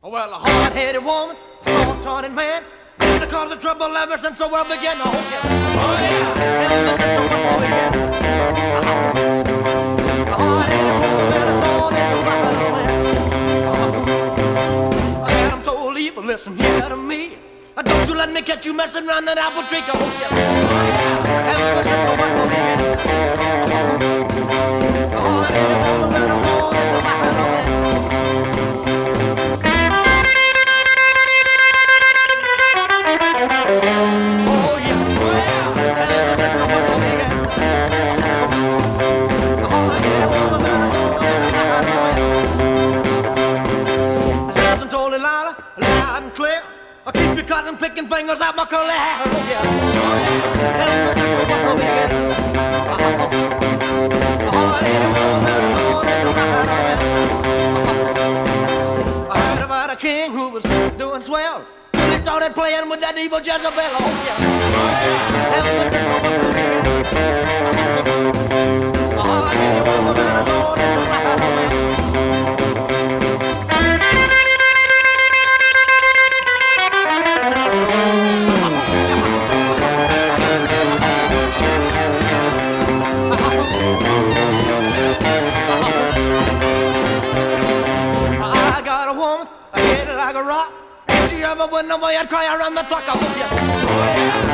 Well, a hard-headed woman, a soft-hearted man, been the cause of trouble ever since the world began. Oh yeah, oh yeah, ever since the world began. A hard-headed woman, and a thorn in the side of man. I had told evil, listen here to me. Don't you let me catch you messing around that apple tree. Oh yeah, loud and clear. I keep you cutting, picking fingers out my curly hair. Oh yeah. A and a in the side of man. I heard about a king who was doing swell. Till he started playing with that evil Jezebel. Oh yeah, world began. A Woman, I hit it like a rock. If she ever went away, I'd cry around the clock. I hope you. Oh, yeah.